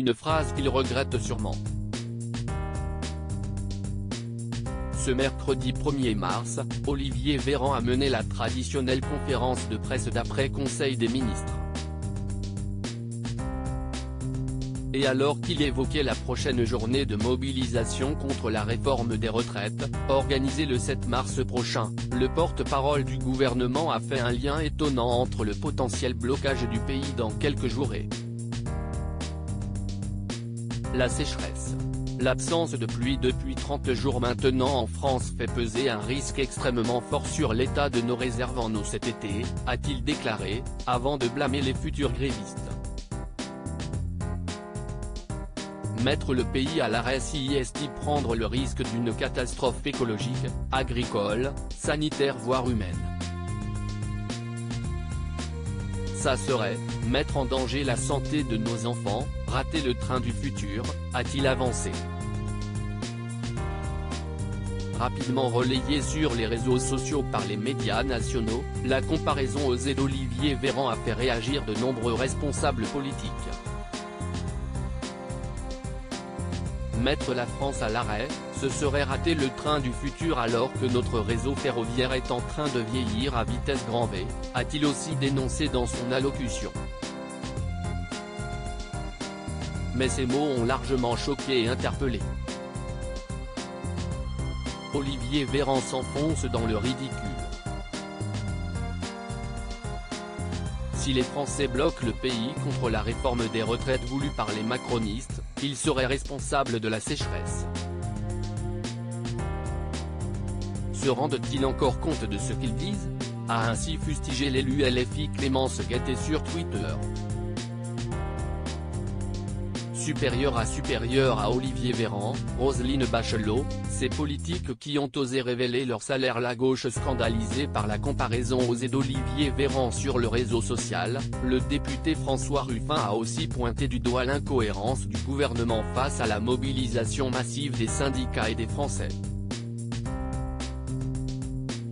une phrase qu'il regrette sûrement. Ce mercredi 1er mars, Olivier Véran a mené la traditionnelle conférence de presse d'après Conseil des ministres. Et alors qu'il évoquait la prochaine journée de mobilisation contre la réforme des retraites, organisée le 7 mars prochain, le porte-parole du gouvernement a fait un lien étonnant entre le potentiel blocage du pays dans quelques jours et la sécheresse. L'absence de pluie depuis 30 jours maintenant en France fait peser un risque extrêmement fort sur l'état de nos réserves en eau cet été, a-t-il déclaré, avant de blâmer les futurs grévistes. Mettre le pays à l'arrêt si est prendre le risque d'une catastrophe écologique, agricole, sanitaire voire humaine. Ça serait, mettre en danger la santé de nos enfants, rater le train du futur, a-t-il avancé? Rapidement relayée sur les réseaux sociaux par les médias nationaux, la comparaison osée d'Olivier Véran a fait réagir de nombreux responsables politiques. Mettre la France à l'arrêt, ce serait rater le train du futur alors que notre réseau ferroviaire est en train de vieillir à vitesse grand V, a-t-il aussi dénoncé dans son allocution. Mais ces mots ont largement choqué et interpellé. Olivier Véran s'enfonce dans le ridicule. Si les Français bloquent le pays contre la réforme des retraites voulue par les macronistes, ils seraient responsables de la sécheresse. Se rendent-ils encore compte de ce qu'ils disent? A ainsi fustigé l'élu LFI Clémence Guettet sur Twitter supérieur à supérieur à Olivier Véran, Roselyne Bachelot, ces politiques qui ont osé révéler leur salaire la gauche scandalisée par la comparaison osée d'Olivier Véran sur le réseau social, le député François Ruffin a aussi pointé du doigt l'incohérence du gouvernement face à la mobilisation massive des syndicats et des Français.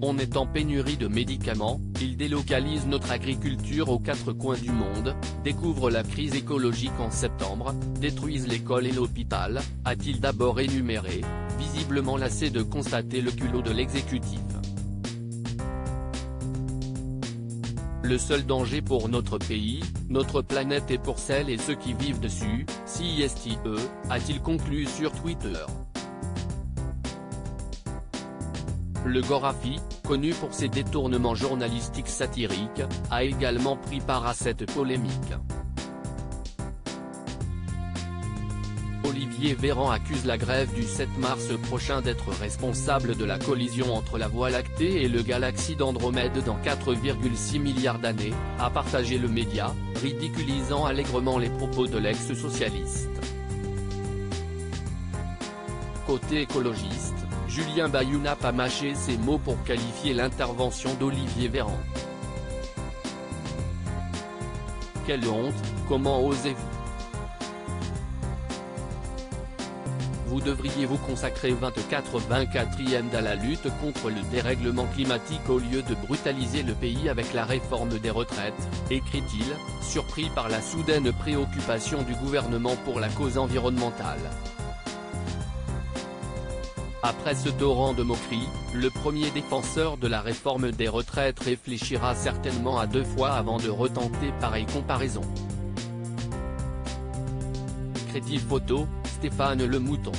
On est en pénurie de médicaments, ils délocalisent notre agriculture aux quatre coins du monde, découvrent la crise écologique en septembre, détruisent l'école et l'hôpital, a-t-il d'abord énuméré, visiblement lassé de constater le culot de l'exécutif. Le seul danger pour notre pays, notre planète et pour celles et ceux qui vivent dessus, CISTE, a-t-il conclu sur Twitter. Le Gorafi, connu pour ses détournements journalistiques satiriques, a également pris part à cette polémique. Olivier Véran accuse la grève du 7 mars prochain d'être responsable de la collision entre la Voie lactée et le galaxie d'Andromède dans 4,6 milliards d'années, a partagé le média, ridiculisant allègrement les propos de l'ex-socialiste. Côté écologiste, Julien Bayou n'a pas mâché ses mots pour qualifier l'intervention d'Olivier Véran. Quelle honte, comment osez-vous? Vous devriez vous consacrer 24-24e à la lutte contre le dérèglement climatique au lieu de brutaliser le pays avec la réforme des retraites, écrit-il, surpris par la soudaine préoccupation du gouvernement pour la cause environnementale. Après ce torrent de moqueries, le premier défenseur de la réforme des retraites réfléchira certainement à deux fois avant de retenter pareille comparaison. Crédit photo, Stéphane Le Mouton.